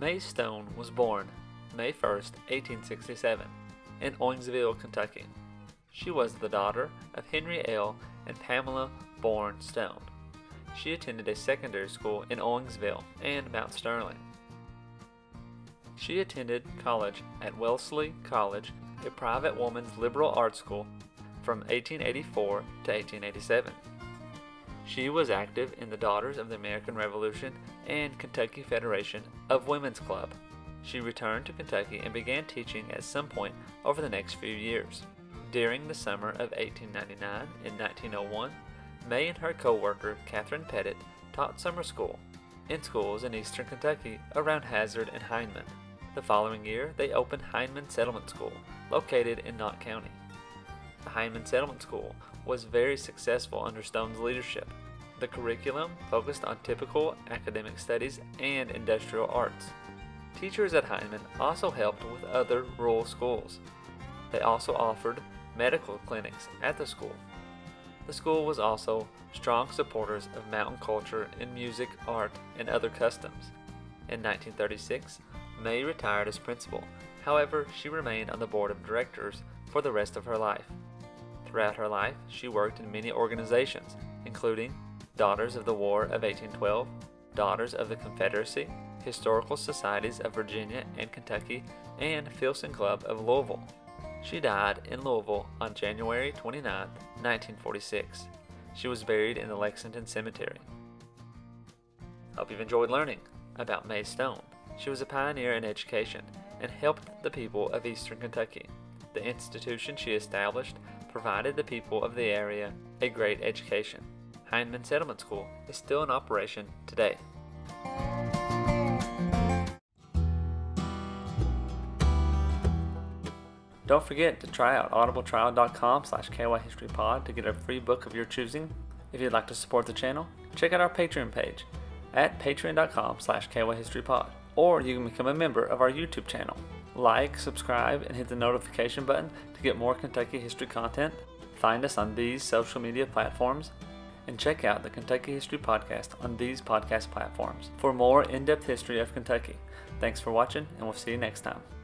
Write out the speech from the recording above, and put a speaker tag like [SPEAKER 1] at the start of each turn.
[SPEAKER 1] May Stone was born May 1, 1867, in Owingsville, Kentucky. She was the daughter of Henry L. and Pamela Bourne Stone. She attended a secondary school in Owingsville and Mount Sterling. She attended college at Wellesley College, a private woman's liberal arts school, from 1884 to 1887. She was active in the Daughters of the American Revolution and Kentucky Federation of Women's Club. She returned to Kentucky and began teaching at some point over the next few years. During the summer of 1899 and 1901, May and her co-worker Katherine Pettit taught summer school in schools in eastern Kentucky around Hazard and Hindman. The following year, they opened Hindman Settlement School, located in Knott County. The Hindman Settlement School was very successful under Stone's leadership. The curriculum focused on typical academic studies and industrial arts. Teachers at Hindman also helped with other rural schools. They also offered medical clinics at the school. The school was also strong supporters of mountain culture in music, art, and other customs. In 1936, May retired as principal. However, she remained on the board of directors for the rest of her life. Throughout her life, she worked in many organizations, including Daughters of the War of 1812, Daughters of the Confederacy, Historical Societies of Virginia and Kentucky, and Filson Club of Louisville. She died in Louisville on January 29, 1946. She was buried in the Lexington Cemetery. Hope you've enjoyed learning about May Stone. She was a pioneer in education and helped the people of eastern Kentucky. The institution she established provided the people of the area a great education. Hindman Settlement School is still in operation today. Don't forget to try out audibletrial.com slash kyhistorypod to get a free book of your choosing. If you'd like to support the channel, check out our Patreon page at patreon.com slash kyhistorypod or you can become a member of our YouTube channel. Like, subscribe, and hit the notification button to get more Kentucky history content. Find us on these social media platforms and check out the Kentucky History Podcast on these podcast platforms for more in depth history of Kentucky. Thanks for watching, and we'll see you next time.